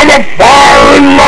I'm a fireman.